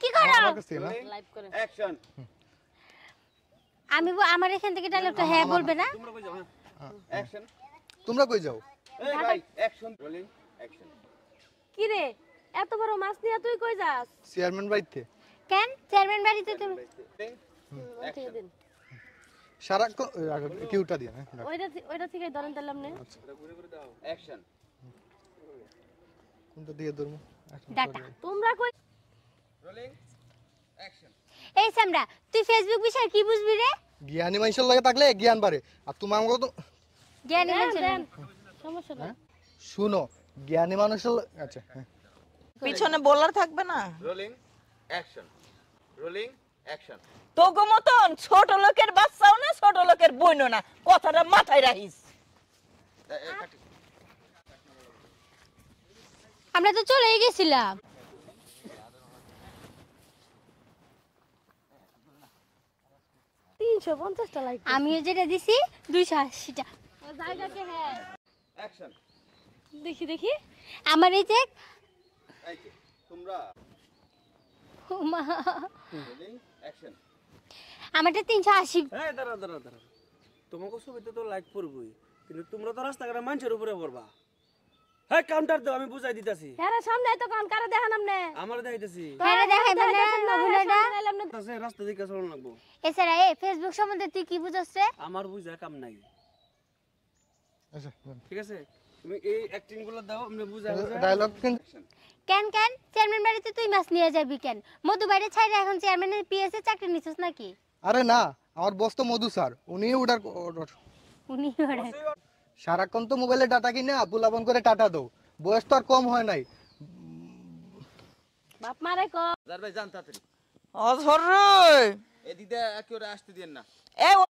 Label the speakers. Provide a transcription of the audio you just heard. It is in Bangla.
Speaker 1: কি করো?
Speaker 2: লাইভ করে।
Speaker 3: অ্যাকশন
Speaker 1: আমি আমার এখান থেকে ডায়লগটা হ্যাঁ বলবে না?
Speaker 3: তোমরা কই যাও হ্যাঁ। অ্যাকশন
Speaker 4: তোমরা কই যাও?
Speaker 3: এই ভাই অ্যাকশন রোলিং অ্যাকশন
Speaker 2: কি রে? এত বড় মাছ নিয়ে তুই কই যাস?
Speaker 4: চেয়ারম্যান বাড়িতে।
Speaker 1: কেন? চেয়ারম্যান বাড়িতে তুমি
Speaker 4: ওই আগে কিউটা দিয়ে হ্যাঁ
Speaker 2: ওইটা ওইটা থেকে ধরেন দিলাম নে
Speaker 3: অ্যাকশন
Speaker 4: কোনটা দিয়ে ধরবো?
Speaker 1: ডাটা।
Speaker 2: তোমরা কই
Speaker 3: অ্যাকশন
Speaker 1: এই সামরা তুই ফেসবুক বিষয়ে কি বুঝবি রে?
Speaker 4: জ্ঞানী মানুষের লাগে থাকলে জ্ঞান বাড়ে। আর তোমার আমাকে তো
Speaker 1: জ্ঞানী মানুষের
Speaker 2: সমস্যা নাই।
Speaker 4: শুনো জ্ঞানী মানুষের আচ্ছা হ্যাঁ।
Speaker 5: পিছনে বলার থাকবে না?
Speaker 3: রোলিং অ্যাকশন রোলিং অ্যাকশন
Speaker 5: তোগো মতন ছোট লোকের বাচ্চাও না ছোট লোকের বইনো না। কথাটা মাথায় রাখিস।
Speaker 1: আমরা তো চলেই গেছিলাম।
Speaker 2: তিনশো পঞ্চাশটা লাইক
Speaker 1: আমিও যেটা দিছি দুইশো আশিটা।
Speaker 2: জায়গাকে হ্যাঁ।
Speaker 3: অ্যাকশন
Speaker 2: দেখি দেখি।
Speaker 1: আমার এই যে
Speaker 3: এই যে তোমরা।
Speaker 1: আমারটা তিনশো আশি।
Speaker 6: হ্যাঁ দাঁড়া দাঁড়া দাঁড়া তোমাকে ছবিতে তো লাইক পড়বই কিন্তু তোমরা তো রাস্তাঘাটে মানুষের উপরে পড়বা। হ্যাঁ কাউন্টার দাও আমি বুঝাই দিতেছি।
Speaker 2: হ্যাঁ সামনে তো কান কারে দেখান আমনে
Speaker 6: আমার দেখাইতেছি।
Speaker 1: হ্যাঁ মানে অভিনয়টা
Speaker 6: আছে রাস্তা দিকে চলন লাগবো।
Speaker 1: এছাড়া এ ফেসবুক সম্বন্ধে তুই কি বুঝছ রে
Speaker 6: আমার বুঝা কাম নাই।
Speaker 4: আচ্ছা
Speaker 6: ঠিক আছে? তুমি এই অ্যাক্টিংগুলো দাও বুঝা
Speaker 4: ডায়লগ
Speaker 1: কেন কেন? চেয়ারম্যান বাড়িতে তুই মাছ নিয়ে যাবি কেন? মধু বাইরে ছাইরে এখন চেয়ারম্যানের পিএসএ চাকরি নিছিস নাকি?
Speaker 4: আরে না আমার বস তো মধু স্যার উনি অর্ডার
Speaker 1: উনি
Speaker 4: সারাক্ষণ তো মোবাইলে ডাটা কিনে আপুলাবন করে টাটা দাও বয়স তো আর কম হয় নাই।
Speaker 2: বাপ মারে কো।
Speaker 3: ভাই জান তাড়াতাড়ি।
Speaker 5: অধর
Speaker 3: এদিকে একেবারে আসতে দিন না।
Speaker 5: এ